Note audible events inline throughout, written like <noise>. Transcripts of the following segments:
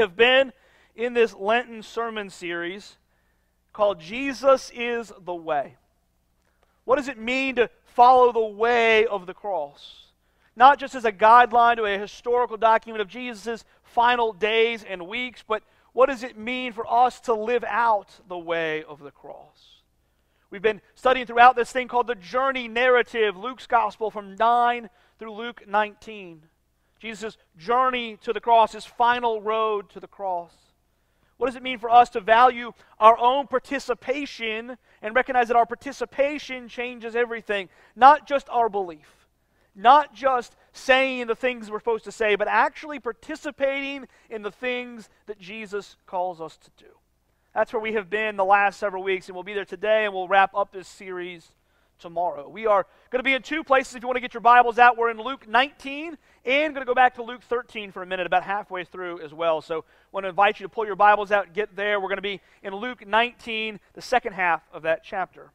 have been in this Lenten sermon series called Jesus is the Way. What does it mean to follow the way of the cross? Not just as a guideline to a historical document of Jesus' final days and weeks, but what does it mean for us to live out the way of the cross? We've been studying throughout this thing called the journey narrative, Luke's gospel from 9 through Luke 19. Jesus' journey to the cross, his final road to the cross. What does it mean for us to value our own participation and recognize that our participation changes everything? Not just our belief, not just saying the things we're supposed to say, but actually participating in the things that Jesus calls us to do. That's where we have been the last several weeks, and we'll be there today, and we'll wrap up this series tomorrow. We are going to be in two places if you want to get your Bibles out. We're in Luke 19 and going to go back to Luke 13 for a minute, about halfway through as well. So I want to invite you to pull your Bibles out, get there. We're going to be in Luke 19, the second half of that chapter.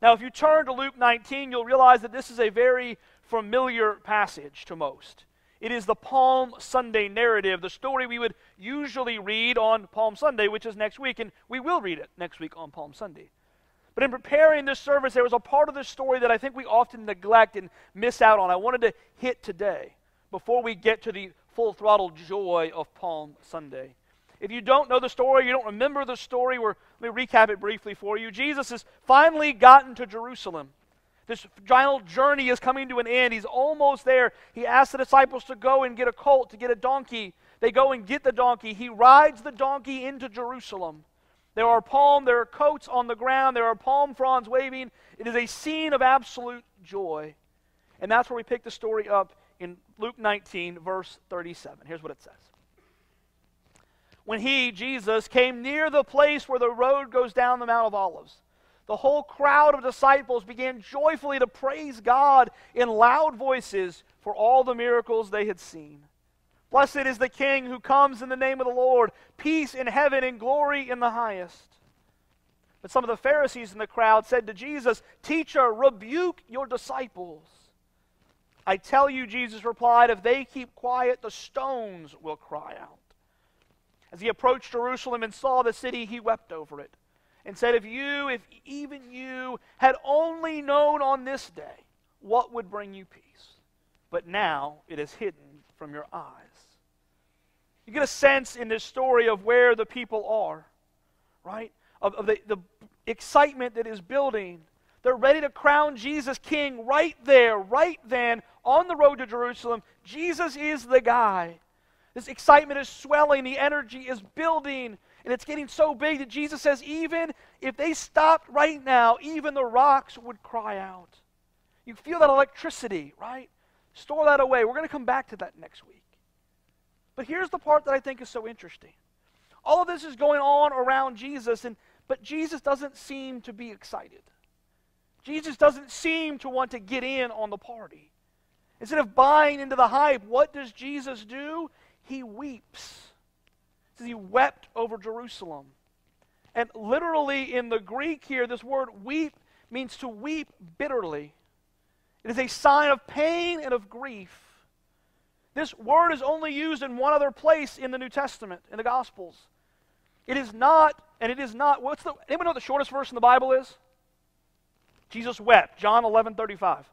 Now, if you turn to Luke 19, you'll realize that this is a very familiar passage to most. It is the Palm Sunday narrative, the story we would usually read on Palm Sunday, which is next week, and we will read it next week on Palm Sunday. But in preparing this service, there was a part of the story that I think we often neglect and miss out on. I wanted to hit today before we get to the full throttle joy of Palm Sunday. If you don't know the story, you don't remember the story, let me recap it briefly for you. Jesus has finally gotten to Jerusalem. This final journey is coming to an end. He's almost there. He asks the disciples to go and get a colt, to get a donkey. They go and get the donkey. He rides the donkey into Jerusalem. There are palm, there are coats on the ground, there are palm fronds waving. It is a scene of absolute joy. And that's where we pick the story up in Luke 19, verse 37. Here's what it says. When he, Jesus, came near the place where the road goes down the Mount of Olives, the whole crowd of disciples began joyfully to praise God in loud voices for all the miracles they had seen. Blessed is the King who comes in the name of the Lord. Peace in heaven and glory in the highest. But some of the Pharisees in the crowd said to Jesus, Teacher, rebuke your disciples. I tell you, Jesus replied, if they keep quiet, the stones will cry out. As he approached Jerusalem and saw the city, he wept over it and said, If you, if even you, had only known on this day what would bring you peace, but now it is hidden from your eyes. You get a sense in this story of where the people are, right? Of, of the, the excitement that is building. They're ready to crown Jesus king right there, right then, on the road to Jerusalem. Jesus is the guy. This excitement is swelling, the energy is building, and it's getting so big that Jesus says, even if they stopped right now, even the rocks would cry out. You feel that electricity, right? Store that away. We're going to come back to that next week. But here's the part that I think is so interesting. All of this is going on around Jesus, and, but Jesus doesn't seem to be excited. Jesus doesn't seem to want to get in on the party. Instead of buying into the hype, what does Jesus do? He weeps. Says he wept over Jerusalem. And literally in the Greek here, this word weep means to weep bitterly. It is a sign of pain and of grief. This word is only used in one other place in the New Testament, in the Gospels. It is not, and it is not, what's the, anyone know what the shortest verse in the Bible is? Jesus wept, John 11, 35.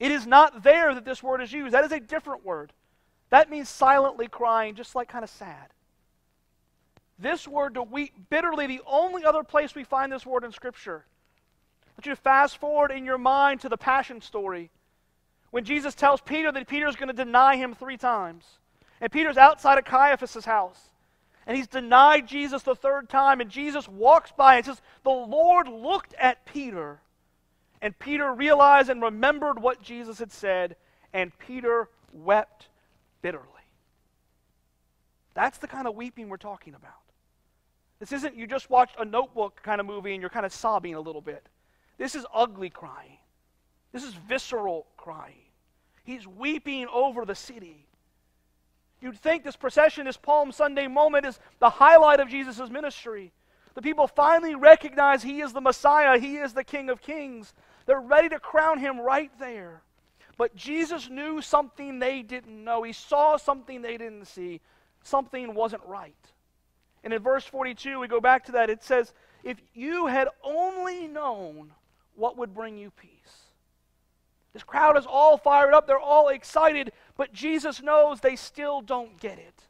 It is not there that this word is used. That is a different word. That means silently crying, just like kind of sad. This word to weep bitterly, the only other place we find this word in Scripture. I want you to fast forward in your mind to the Passion story when Jesus tells Peter that Peter's going to deny him three times. And Peter's outside of Caiaphas' house. And he's denied Jesus the third time. And Jesus walks by and says, The Lord looked at Peter. And Peter realized and remembered what Jesus had said. And Peter wept bitterly. That's the kind of weeping we're talking about. This isn't you just watched a notebook kind of movie and you're kind of sobbing a little bit. This is ugly crying. This is visceral crying. He's weeping over the city. You'd think this procession, this Palm Sunday moment, is the highlight of Jesus' ministry. The people finally recognize he is the Messiah, he is the King of Kings. They're ready to crown him right there. But Jesus knew something they didn't know. He saw something they didn't see. something wasn't right. And in verse 42, we go back to that. It says, If you had only known what would bring you peace. This crowd is all fired up. They're all excited. But Jesus knows they still don't get it.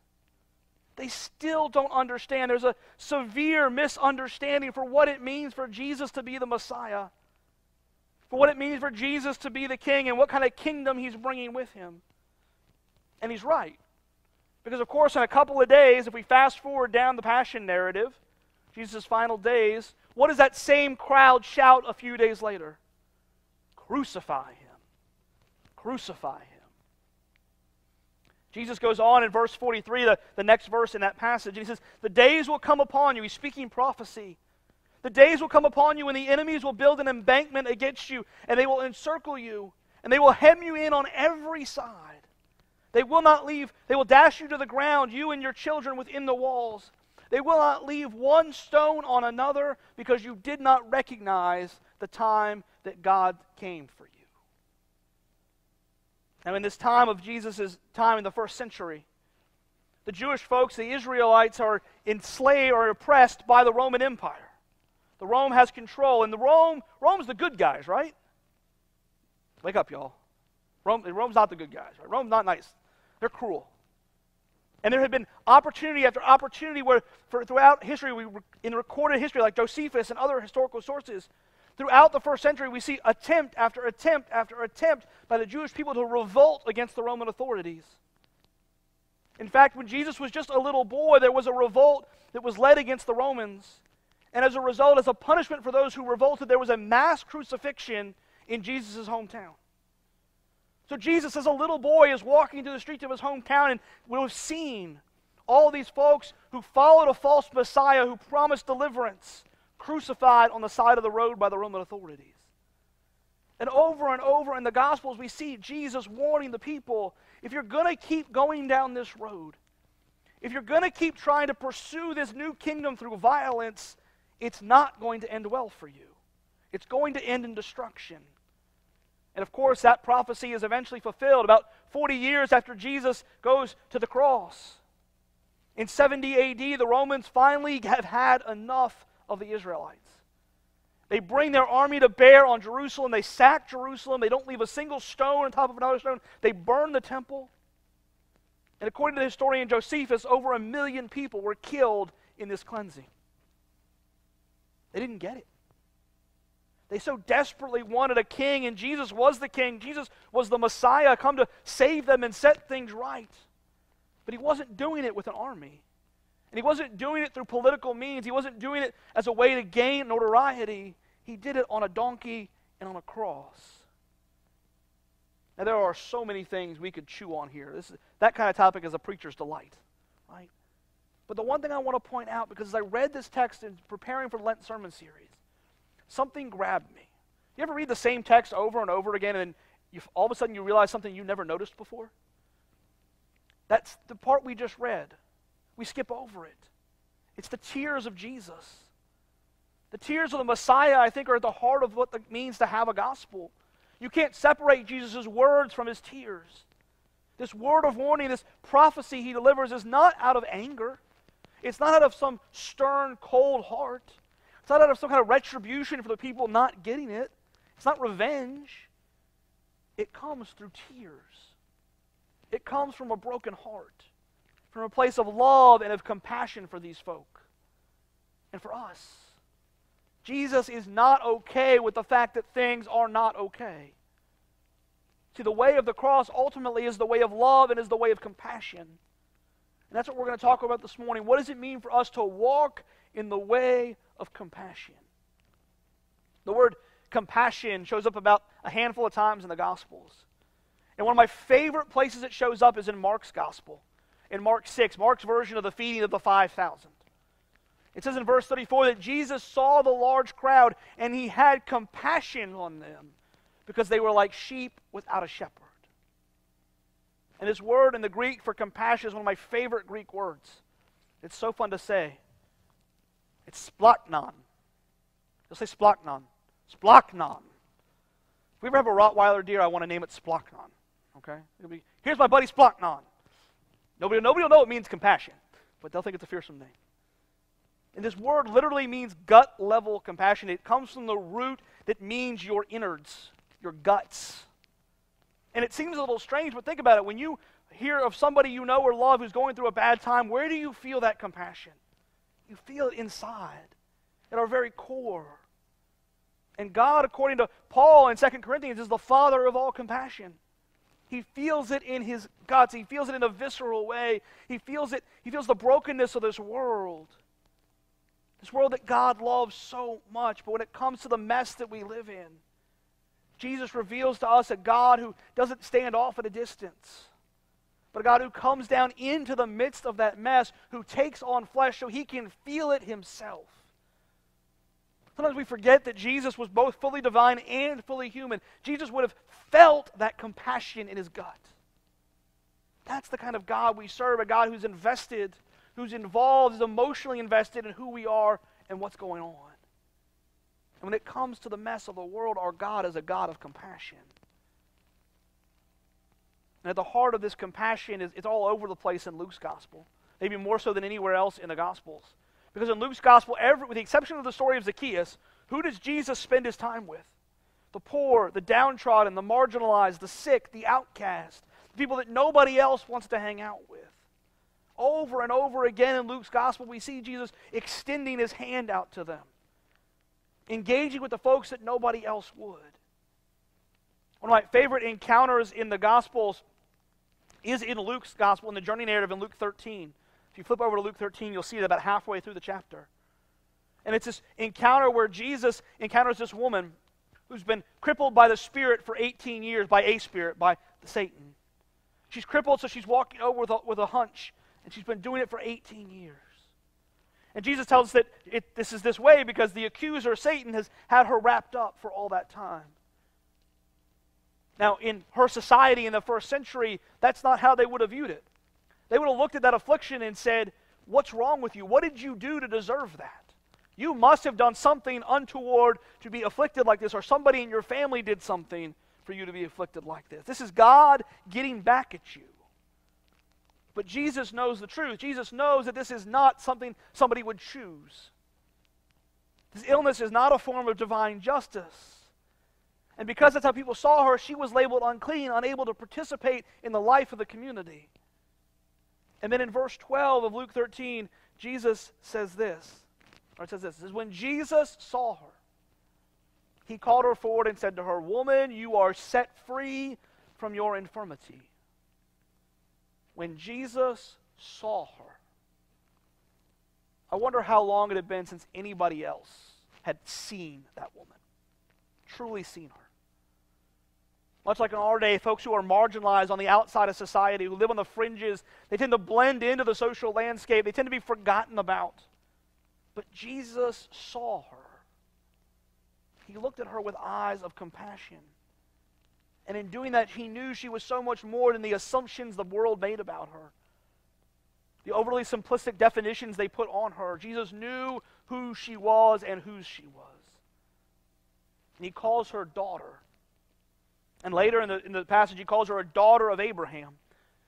They still don't understand. There's a severe misunderstanding for what it means for Jesus to be the Messiah, for what it means for Jesus to be the king, and what kind of kingdom he's bringing with him. And he's right. Because, of course, in a couple of days, if we fast forward down the Passion narrative, Jesus' final days, what does that same crowd shout a few days later? Crucify him. Crucify him. Jesus goes on in verse 43, the, the next verse in that passage, and he says, The days will come upon you. He's speaking prophecy. The days will come upon you when the enemies will build an embankment against you, and they will encircle you, and they will hem you in on every side. They will not leave, they will dash you to the ground, you and your children within the walls. They will not leave one stone on another because you did not recognize the time that God came for you. Now, in this time of Jesus' time in the first century, the Jewish folks, the Israelites, are enslaved or oppressed by the Roman Empire. The Rome has control, and the Rome, Rome's the good guys, right? Wake up, y'all. Rome, Rome's not the good guys, right? Rome's not nice. They're cruel. And there had been opportunity after opportunity where, for, throughout history, we, in recorded history, like Josephus and other historical sources, Throughout the first century, we see attempt after attempt after attempt by the Jewish people to revolt against the Roman authorities. In fact, when Jesus was just a little boy, there was a revolt that was led against the Romans. And as a result, as a punishment for those who revolted, there was a mass crucifixion in Jesus' hometown. So Jesus, as a little boy, is walking through the streets of his hometown and will have seen all these folks who followed a false Messiah who promised deliverance crucified on the side of the road by the Roman authorities. And over and over in the Gospels, we see Jesus warning the people if you're going to keep going down this road, if you're going to keep trying to pursue this new kingdom through violence, it's not going to end well for you. It's going to end in destruction. And of course, that prophecy is eventually fulfilled about 40 years after Jesus goes to the cross. In 70 AD, the Romans finally <laughs> have had enough of the Israelites. They bring their army to bear on Jerusalem. They sack Jerusalem. They don't leave a single stone on top of another stone. They burn the temple. And according to the historian Josephus, over a million people were killed in this cleansing. They didn't get it. They so desperately wanted a king, and Jesus was the king. Jesus was the Messiah, come to save them and set things right. But he wasn't doing it with an army. And he wasn't doing it through political means, he wasn't doing it as a way to gain notoriety. He did it on a donkey and on a cross. Now, there are so many things we could chew on here. This, that kind of topic is a preacher's delight, right? But the one thing I want to point out, because as I read this text in preparing for Lent sermon series, something grabbed me. You ever read the same text over and over again, and you, all of a sudden you realize something you never noticed before? That's the part we just read. We skip over it. It's the tears of Jesus. The tears of the Messiah, I think, are at the heart of what it means to have a gospel. You can't separate Jesus' words from his tears. This word of warning, this prophecy he delivers, is not out of anger. It's not out of some stern, cold heart. It's not out of some kind of retribution for the people not getting it. It's not revenge. It comes through tears. It comes from a broken heart from a place of love and of compassion for these folk and for us. Jesus is not okay with the fact that things are not okay. See, the way of the cross ultimately is the way of love and is the way of compassion. And that's what we're going to talk about this morning. What does it mean for us to walk in the way of compassion? The word compassion shows up about a handful of times in the Gospels. And one of my favorite places it shows up is in Mark's Gospel in Mark 6, Mark's version of the feeding of the 5,000. It says in verse 34 that Jesus saw the large crowd and he had compassion on them because they were like sheep without a shepherd. And this word in the Greek for compassion is one of my favorite Greek words. It's so fun to say. It's splachnon. You'll say splachnon. Splachnon. If we ever have a Rottweiler deer, I want to name it splachnon. Okay? Be, Here's my buddy splachnon. Nobody, nobody will know it means compassion, but they'll think it's a fearsome name. And this word literally means gut level compassion. It comes from the root that means your innards, your guts. And it seems a little strange, but think about it. When you hear of somebody you know or love who's going through a bad time, where do you feel that compassion? You feel it inside, at our very core. And God, according to Paul in 2 Corinthians, is the Father of all compassion. He feels it in his guts. He feels it in a visceral way. He feels it, he feels the brokenness of this world. This world that God loves so much, but when it comes to the mess that we live in, Jesus reveals to us a God who doesn't stand off at a distance, but a God who comes down into the midst of that mess, who takes on flesh so he can feel it himself. Sometimes we forget that Jesus was both fully divine and fully human. Jesus would have felt that compassion in his gut. That's the kind of God we serve, a God who's invested, who's involved, is emotionally invested in who we are and what's going on. And when it comes to the mess of the world, our God is a God of compassion. And at the heart of this compassion is it's all over the place in Luke's gospel, maybe more so than anywhere else in the gospels. Because in Luke's gospel, every, with the exception of the story of Zacchaeus, who does Jesus spend his time with? The poor, the downtrodden, the marginalized, the sick, the outcast, the people that nobody else wants to hang out with. Over and over again in Luke's gospel, we see Jesus extending his hand out to them, engaging with the folks that nobody else would. One of my favorite encounters in the gospels is in Luke's gospel, in the journey narrative in Luke 13. If you flip over to Luke 13, you'll see it about halfway through the chapter. And it's this encounter where Jesus encounters this woman who's been crippled by the Spirit for 18 years, by a spirit, by the Satan. She's crippled, so she's walking over with a, with a hunch, and she's been doing it for 18 years. And Jesus tells us that it, this is this way because the accuser, Satan, has had her wrapped up for all that time. Now, in her society in the first century, that's not how they would have viewed it. They would have looked at that affliction and said, What's wrong with you? What did you do to deserve that? You must have done something untoward to be afflicted like this, or somebody in your family did something for you to be afflicted like this. This is God getting back at you. But Jesus knows the truth. Jesus knows that this is not something somebody would choose. This illness is not a form of divine justice. And because that's how people saw her, she was labeled unclean, unable to participate in the life of the community. And then in verse 12 of Luke 13, Jesus says this. Or it says this. Says, When Jesus saw her, he called her forward and said to her, Woman, you are set free from your infirmity. When Jesus saw her, I wonder how long it had been since anybody else had seen that woman, truly seen her. Much like in our day, folks who are marginalized on the outside of society, who live on the fringes, they tend to blend into the social landscape. They tend to be forgotten about. But Jesus saw her. He looked at her with eyes of compassion. And in doing that, he knew she was so much more than the assumptions the world made about her, the overly simplistic definitions they put on her. Jesus knew who she was and whose she was. And he calls her daughter. And later in the, in the passage, he calls her a daughter of Abraham.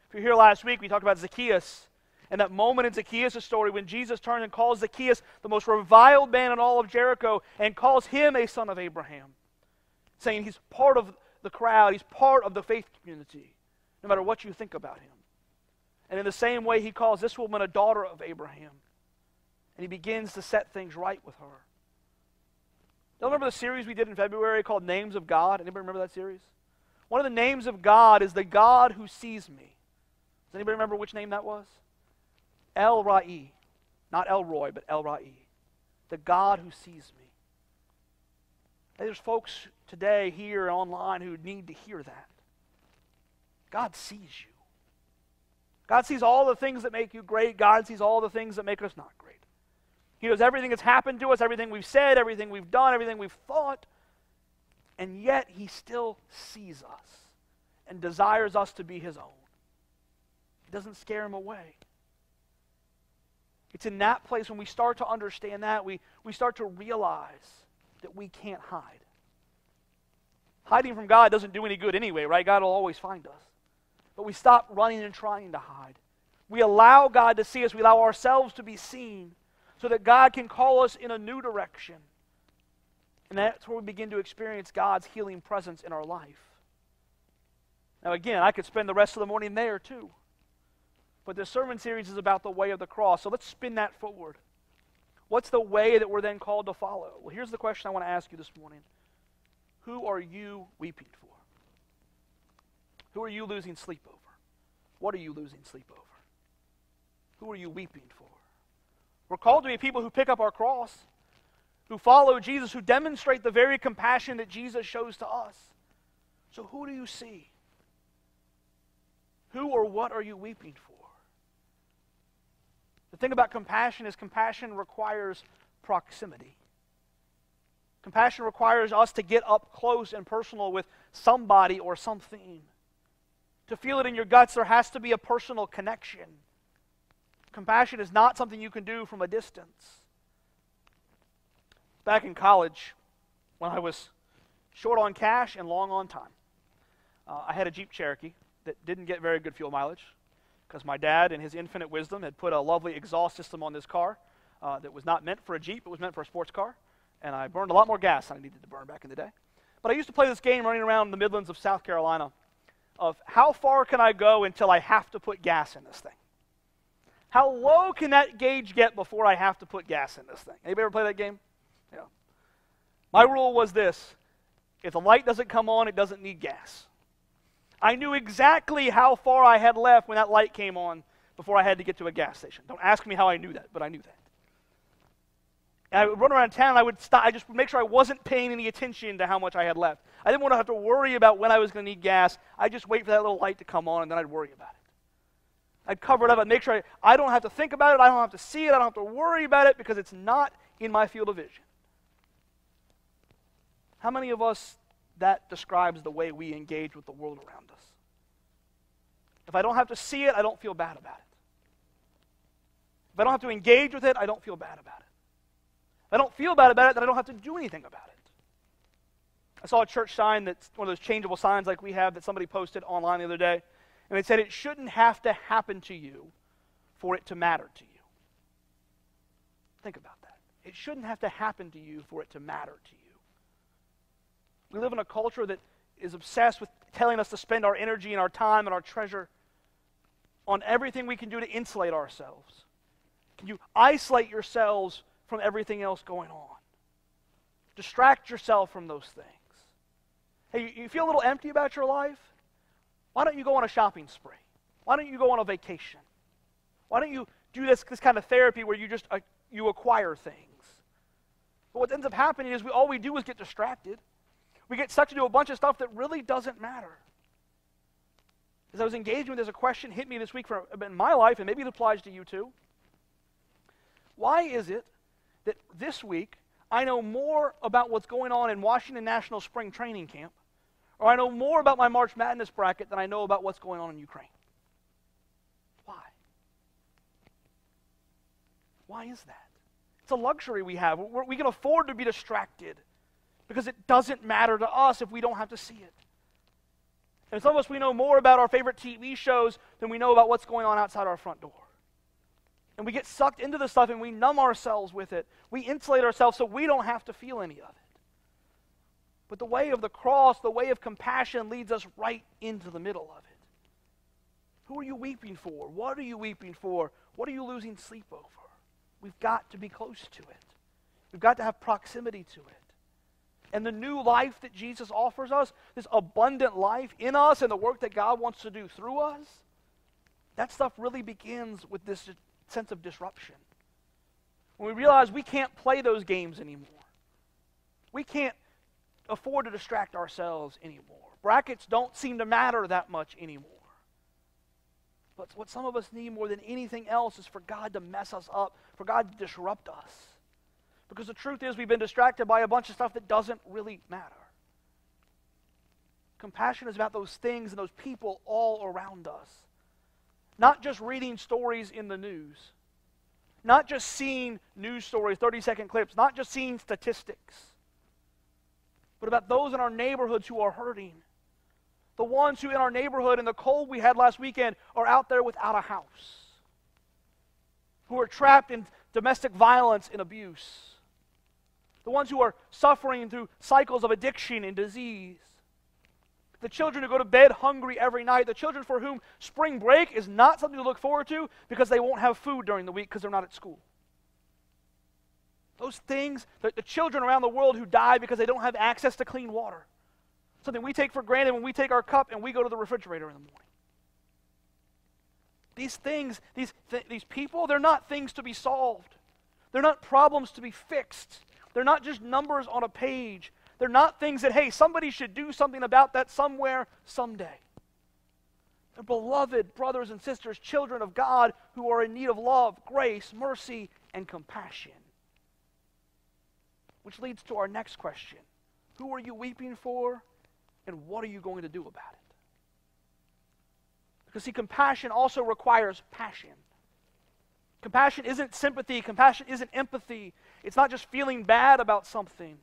If you're here last week, we talked about Zacchaeus and that moment in Zacchaeus' story when Jesus turns and calls Zacchaeus the most reviled man in all of Jericho and calls him a son of Abraham, saying he's part of the crowd, he's part of the faith community, no matter what you think about him. And in the same way, he calls this woman a daughter of Abraham. And he begins to set things right with her. you remember the series we did in February called Names of God? Anybody remember that series? One of the names of God is the God who sees me. Does anybody remember which name that was? El Ra'i. Not El Roi, but El Ra'i. The God who sees me. There's folks today here online who need to hear that. God sees you. God sees all the things that make you great. God sees all the things that make us not great. He knows everything that's happened to us, everything we've said, everything we've done, everything we've thought. And yet, He still sees us and desires us to be His own. It doesn't scare Him away. It's in that place when we start to understand that, we, we start to realize that we can't hide. Hiding from God doesn't do any good anyway, right? God will always find us. But we stop running and trying to hide. We allow God to see us, we allow ourselves to be seen so that God can call us in a new direction. And that's where we begin to experience God's healing presence in our life. Now, again, I could spend the rest of the morning there too. But this sermon series is about the way of the cross. So let's spin that forward. What's the way that we're then called to follow? Well, here's the question I want to ask you this morning Who are you weeping for? Who are you losing sleep over? What are you losing sleep over? Who are you weeping for? We're called to be people who pick up our cross, who follow Jesus, who demonstrate the very compassion that Jesus shows to us. So, who do you see? Who or what are you weeping for? The thing about compassion is compassion requires proximity. Compassion requires us to get up close and personal with somebody or something. To feel it in your guts, there has to be a personal connection. Compassion is not something you can do from a distance. Back in college, when I was short on cash and long on time, uh, I had a Jeep Cherokee that didn't get very good fuel mileage because my dad, in his infinite wisdom, had put a lovely exhaust system on this car uh, that was not meant for a Jeep, it was meant for a sports car. And I burned a lot more gas than I needed to burn back in the day. But I used to play this game running around the Midlands of South Carolina of how far can I go until I have to put gas in this thing? How low can that gauge get before I have to put gas in this thing? Anybody ever play that game? Yeah. My rule was this if the light doesn't come on, it doesn't need gas. I knew exactly how far I had left when that light came on before I had to get to a gas station. Don't ask me how I knew that, but I knew that. And I would run around town, I would stop, I just would make sure I wasn't paying any attention to how much I had left. I didn't want to have to worry about when I was going to need gas. I'd just wait for that little light to come on, and then I'd worry about it. I'd cover it up. I'd make sure I, I don't have to think about it. I don't have to see it. I don't have to worry about it because it's not in my field of vision. How many of us that describes the way we engage with the world around us. If I don't have to see it, I don't feel bad about it. If I don't have to engage with it, I don't feel bad about it. If I don't feel bad about it, then I don't have to do anything about it. I saw a church sign that's one of those changeable signs like we have that somebody posted online the other day, and it said it shouldn't have to happen to you for it to matter to you. Think about that. It shouldn't have to happen to you for it to matter to you. We live in a culture that is obsessed with telling us to spend our energy and our time and our treasure on everything we can do to insulate ourselves. Can you isolate yourselves from everything else going on? Distract yourself from those things. Hey, you, feel a little empty about your life? Why don't you go on a shopping spree? Why don't you go on a vacation? Why don't you do this, this kind of therapy where you just uh, you acquire things? But what ends up happening is we all we do is get distracted. We get sucked into a bunch of stuff that really doesn't matter. As I was engaging with this, a question hit me this week for, in my life, and maybe it applies to you too. Why is it that this week I know more about what's going on in Washington National Spring Training Camp, or I know more about my March Madness bracket than I know about what's going on in Ukraine? Why? Why is that? It's a luxury we have. We're, we can afford to be distracted because it doesn't matter to us if we don't have to see it. And some of us, we know more about our favorite TV shows than we know about what's going on outside our front door. And we get sucked into the stuff and we numb ourselves with it. We insulate ourselves so we don't have to feel any of it. But the way of the cross, the way of compassion, leads us right into the middle of it. Who are you weeping for? What are you weeping for? What are you losing sleep over? We've got to be close to it. We've got to have proximity to it and the new life that Jesus offers us, this abundant life in us and the work that God wants to do through us, that stuff really begins with this sense of disruption. When we realize we can't play those games anymore, we can't afford to distract ourselves anymore. Brackets don't seem to matter that much anymore. But what some of us need more than anything else is for God to mess us up, for God to disrupt us. Because the truth is, we've been distracted by a bunch of stuff that doesn't really matter. Compassion is about those things and those people all around us. Not just reading stories in the news, not just seeing news stories, 30 second clips, not just seeing statistics, but about those in our neighborhoods who are hurting. The ones who in our neighborhood in the cold we had last weekend are out there without a house. who are trapped in domestic violence and abuse, the ones who are suffering through cycles of addiction and disease, the children who go to bed hungry every night, the children for whom spring break is not something to look forward to because they won't have food during the week because they're not at school. Those things, the, the children around the world who die because they don't have access to clean water. Something we take for granted when we take our cup and we go to the refrigerator in the morning. These things, these, th- these people, they're not things to be solved. They're not problems to be fixed. They're not just numbers on a page. They're not things that, hey, somebody should do something about that somewhere, someday. They're beloved brothers and sisters, children of God who are in need of love, grace, mercy, and compassion. Which leads to our next question Who are you weeping for, and what are you going to do about it? Because, see, compassion also requires passion. Compassion isn't sympathy, compassion isn't empathy. It's not just feeling bad about something.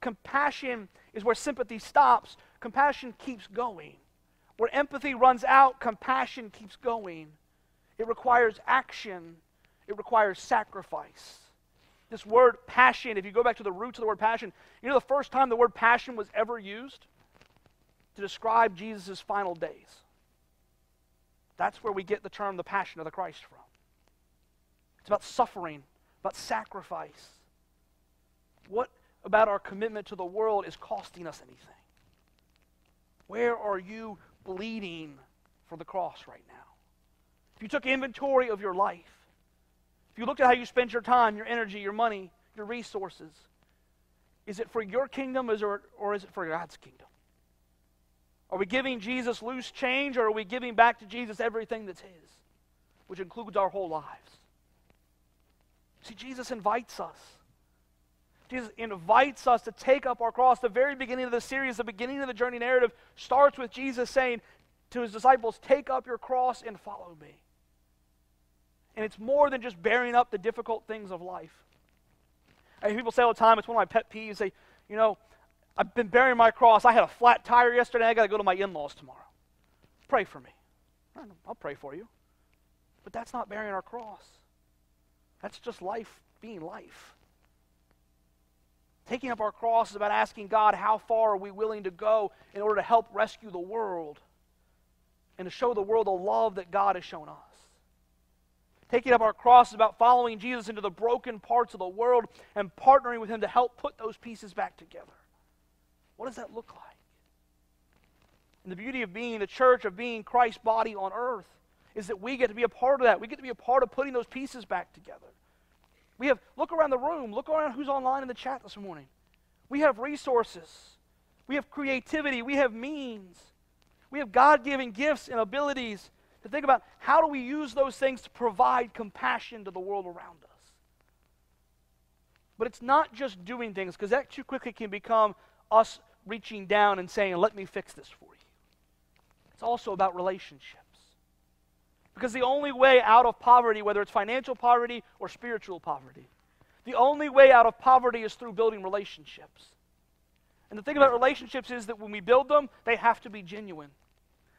Compassion is where sympathy stops, compassion keeps going. Where empathy runs out, compassion keeps going. It requires action, it requires sacrifice. This word passion, if you go back to the roots of the word passion, you know the first time the word passion was ever used? To describe Jesus' final days. That's where we get the term the passion of the Christ from. It's about suffering, about sacrifice. What about our commitment to the world is costing us anything? Where are you bleeding for the cross right now? If you took inventory of your life, if you looked at how you spend your time, your energy, your money, your resources, is it for your kingdom or is it for God's kingdom? Are we giving Jesus loose change or are we giving back to Jesus everything that's His, which includes our whole lives? See, Jesus invites us. Jesus invites us to take up our cross. The very beginning of the series, the beginning of the journey narrative, starts with Jesus saying to his disciples, Take up your cross and follow me. And it's more than just bearing up the difficult things of life. And people say all the time, it's one of my pet peeves. They, you know, I've been bearing my cross. I had a flat tire yesterday. I got to go to my in laws tomorrow. Pray for me. I'll pray for you. But that's not bearing our cross. That's just life being life. Taking up our cross is about asking God, how far are we willing to go in order to help rescue the world and to show the world the love that God has shown us? Taking up our cross is about following Jesus into the broken parts of the world and partnering with Him to help put those pieces back together. What does that look like? And the beauty of being the church, of being Christ's body on earth, is that we get to be a part of that. We get to be a part of putting those pieces back together. We have, look around the room, look around who's online in the chat this morning. We have resources, we have creativity, we have means, we have God given gifts and abilities to think about how do we use those things to provide compassion to the world around us. But it's not just doing things, because that too quickly can become us reaching down and saying, Let me fix this for you. It's also about relationships. Because the only way out of poverty, whether it's financial poverty or spiritual poverty, the only way out of poverty is through building relationships. And the thing about relationships is that when we build them, they have to be genuine.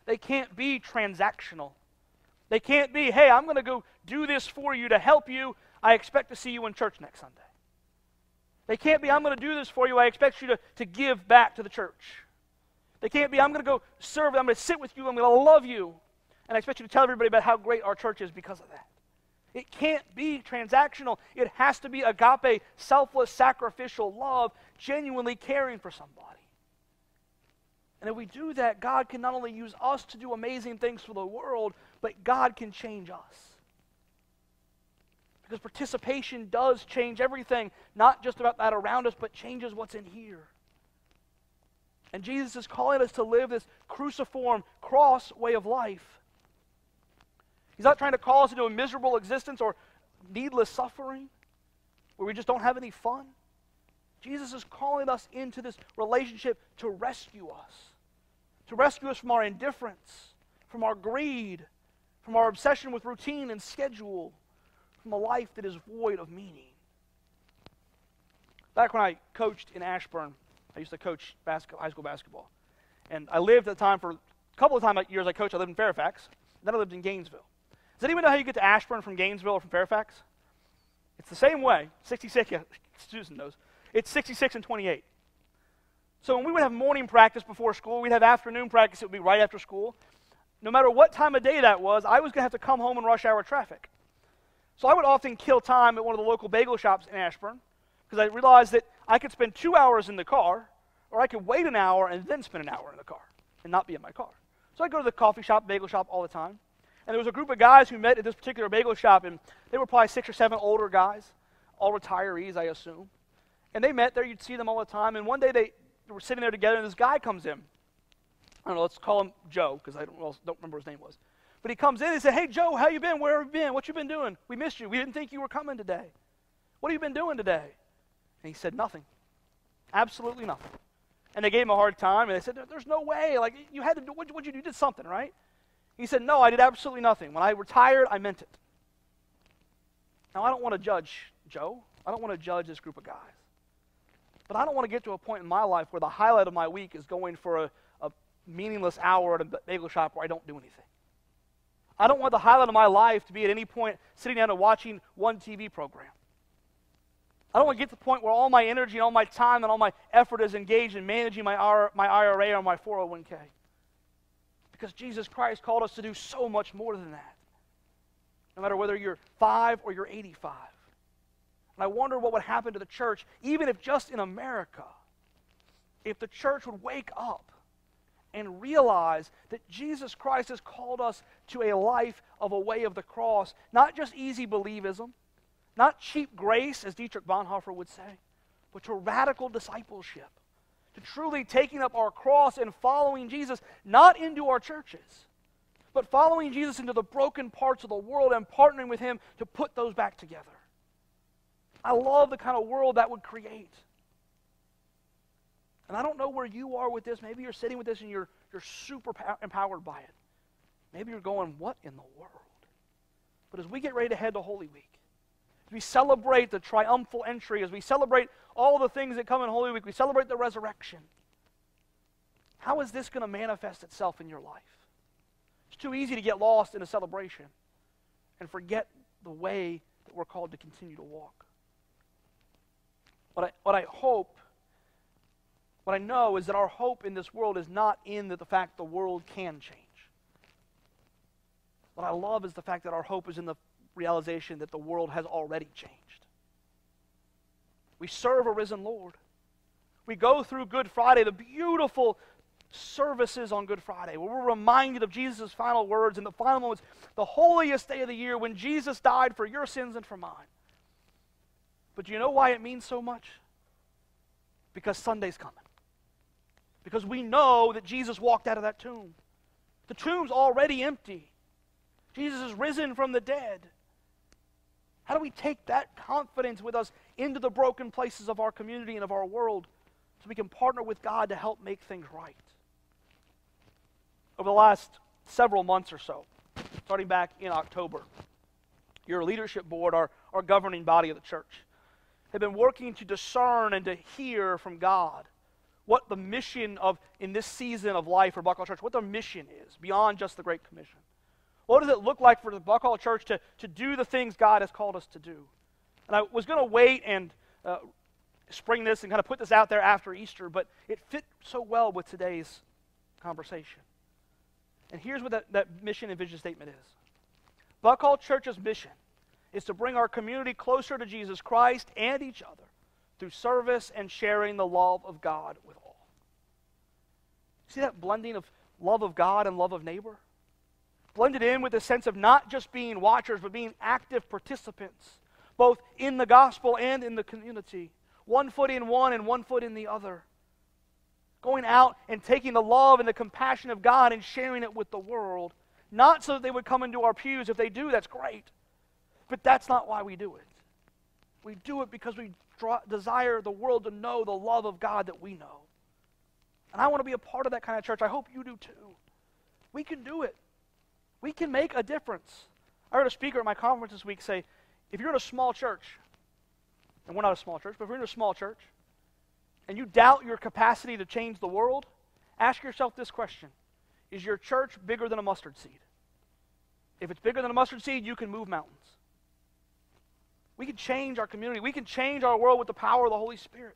They can't be transactional. They can't be, hey, I'm going to go do this for you to help you. I expect to see you in church next Sunday. They can't be, I'm going to do this for you. I expect you to, to give back to the church. They can't be, I'm going to go serve, I'm going to sit with you, I'm going to love you. And I expect you to tell everybody about how great our church is because of that. It can't be transactional. It has to be agape, selfless, sacrificial love, genuinely caring for somebody. And if we do that, God can not only use us to do amazing things for the world, but God can change us. Because participation does change everything, not just about that around us, but changes what's in here. And Jesus is calling us to live this cruciform, cross way of life. He's not trying to call us into a miserable existence or needless suffering where we just don't have any fun. Jesus is calling us into this relationship to rescue us, to rescue us from our indifference, from our greed, from our obsession with routine and schedule from a life that is void of meaning. Back when I coached in Ashburn, I used to coach high school basketball. And I lived at the time for a couple of time years I coached, I lived in Fairfax. Then I lived in Gainesville. Does anyone know how you get to Ashburn from Gainesville or from Fairfax? It's the same way. 66, yeah, Susan knows. It's 66 and 28. So when we would have morning practice before school, we'd have afternoon practice, it would be right after school. No matter what time of day that was, I was going to have to come home in rush hour traffic. So I would often kill time at one of the local bagel shops in Ashburn because I realized that I could spend two hours in the car, or I could wait an hour and then spend an hour in the car and not be in my car. So I'd go to the coffee shop, bagel shop all the time. And there was a group of guys who met at this particular bagel shop, and they were probably six or seven older guys, all retirees, I assume. And they met there, you'd see them all the time. And one day they were sitting there together, and this guy comes in. I don't know, let's call him Joe, because I don't, don't remember his name was. But he comes in and said, Hey, Joe, how you been? Where have you been? What you been doing? We missed you. We didn't think you were coming today. What have you been doing today? And he said, Nothing. Absolutely nothing. And they gave him a hard time, and they said, There's no way. Like, you had to do, what did you do? You did something, right? He said, No, I did absolutely nothing. When I retired, I meant it. Now, I don't want to judge Joe. I don't want to judge this group of guys. But I don't want to get to a point in my life where the highlight of my week is going for a, a meaningless hour at a bagel shop where I don't do anything. I don't want the highlight of my life to be at any point sitting down and watching one TV program. I don't want to get to the point where all my energy and all my time and all my effort is engaged in managing my, my IRA or my 401k. Because Jesus Christ called us to do so much more than that. No matter whether you're five or you're 85. And I wonder what would happen to the church, even if just in America, if the church would wake up and realize that Jesus Christ has called us to a life of a way of the cross, not just easy believism, not cheap grace, as Dietrich Bonhoeffer would say, but to radical discipleship to truly taking up our cross and following Jesus, not into our churches, but following Jesus into the broken parts of the world and partnering with Him to put those back together. I love the kind of world that would create. And I don't know where you are with this. Maybe you're sitting with this and you're, you're super empowered by it. Maybe you're going, What in the world? But as we get ready to head to Holy Week, as we celebrate the triumphal entry, as we celebrate all the things that come in Holy Week, we celebrate the resurrection. How is this going to manifest itself in your life? It's too easy to get lost in a celebration and forget the way that we're called to continue to walk. What I, what I hope, what I know is that our hope in this world is not in the, the fact the world can change. What I love is the fact that our hope is in the realization that the world has already changed. We serve a risen Lord. We go through Good Friday, the beautiful services on Good Friday, where we're reminded of Jesus' final words in the final moments, the holiest day of the year when Jesus died for your sins and for mine. But do you know why it means so much? Because Sunday's coming. Because we know that Jesus walked out of that tomb. The tomb's already empty. Jesus is risen from the dead. How do we take that confidence with us into the broken places of our community and of our world so we can partner with God to help make things right? Over the last several months or so, starting back in October, your leadership board, our, our governing body of the church, have been working to discern and to hear from God what the mission of, in this season of life for Buckhall Church, what the mission is beyond just the Great Commission. What does it look like for the Buckhall Church to, to do the things God has called us to do? And I was going to wait and uh, spring this and kind of put this out there after Easter, but it fit so well with today's conversation. And here's what that, that mission and vision statement is Buckhall Church's mission is to bring our community closer to Jesus Christ and each other through service and sharing the love of God with all. See that blending of love of God and love of neighbor? Blended in with a sense of not just being watchers, but being active participants, both in the gospel and in the community. One foot in one and one foot in the other. Going out and taking the love and the compassion of God and sharing it with the world. Not so that they would come into our pews. If they do, that's great. But that's not why we do it. We do it because we draw, desire the world to know the love of God that we know. And I want to be a part of that kind of church. I hope you do too. We can do it. We can make a difference. I heard a speaker at my conference this week say, if you're in a small church, and we're not a small church, but if you're in a small church, and you doubt your capacity to change the world, ask yourself this question Is your church bigger than a mustard seed? If it's bigger than a mustard seed, you can move mountains. We can change our community. We can change our world with the power of the Holy Spirit.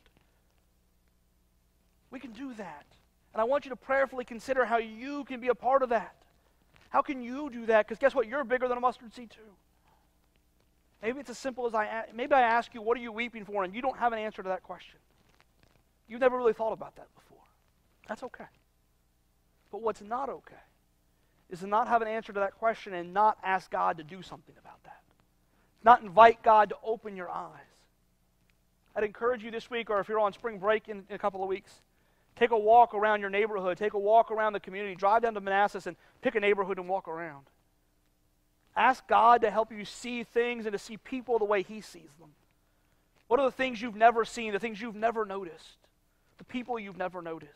We can do that. And I want you to prayerfully consider how you can be a part of that. How can you do that? Because guess what? You're bigger than a mustard seed, too. Maybe it's as simple as I maybe I ask you, what are you weeping for? And you don't have an answer to that question. You've never really thought about that before. That's okay. But what's not okay is to not have an answer to that question and not ask God to do something about that. Not invite God to open your eyes. I'd encourage you this week, or if you're on spring break in, in a couple of weeks, take a walk around your neighborhood, take a walk around the community, drive down to Manassas and pick a neighborhood and walk around. Ask God to help you see things and to see people the way He sees them. What are the things you've never seen, the things you've never noticed, the people you've never noticed?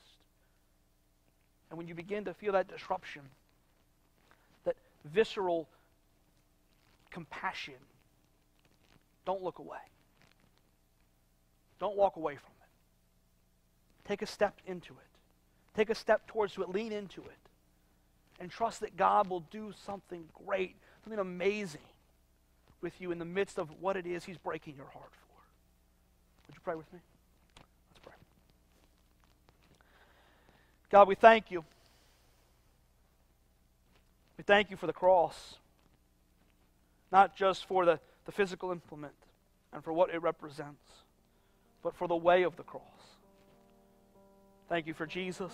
And when you begin to feel that disruption, that visceral compassion, don't look away. Don't walk away from it. Take a step into it. Take a step towards it. Lean into it. And trust that God will do something great something amazing with you in the midst of what it is He's breaking your heart for. Would you pray with me? Let's pray. God, we thank you. We thank you for the cross, not just for the, the physical implement and for what it represents, but for the way of the cross. Thank you for Jesus.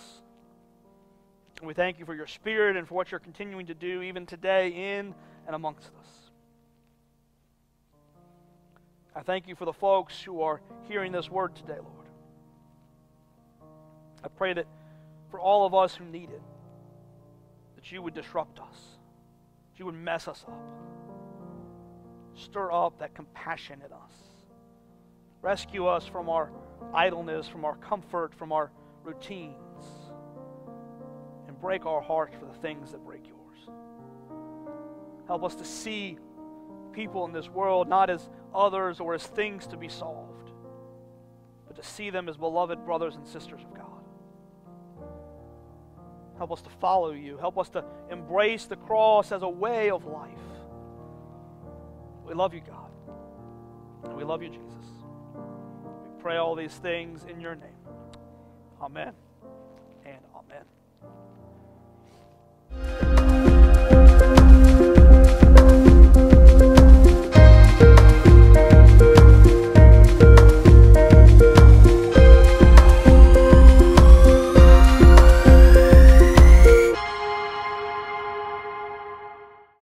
And we thank you for your spirit and for what you're continuing to do even today in and amongst us. I thank you for the folks who are hearing this word today, Lord. I pray that for all of us who need it, that you would disrupt us, that you would mess us up, stir up that compassion in us, rescue us from our idleness, from our comfort, from our routines, and break our hearts for the things that break yours. Help us to see people in this world not as others or as things to be solved, but to see them as beloved brothers and sisters of God. Help us to follow you. Help us to embrace the cross as a way of life. We love you, God. And we love you, Jesus. We pray all these things in your name. Amen and amen.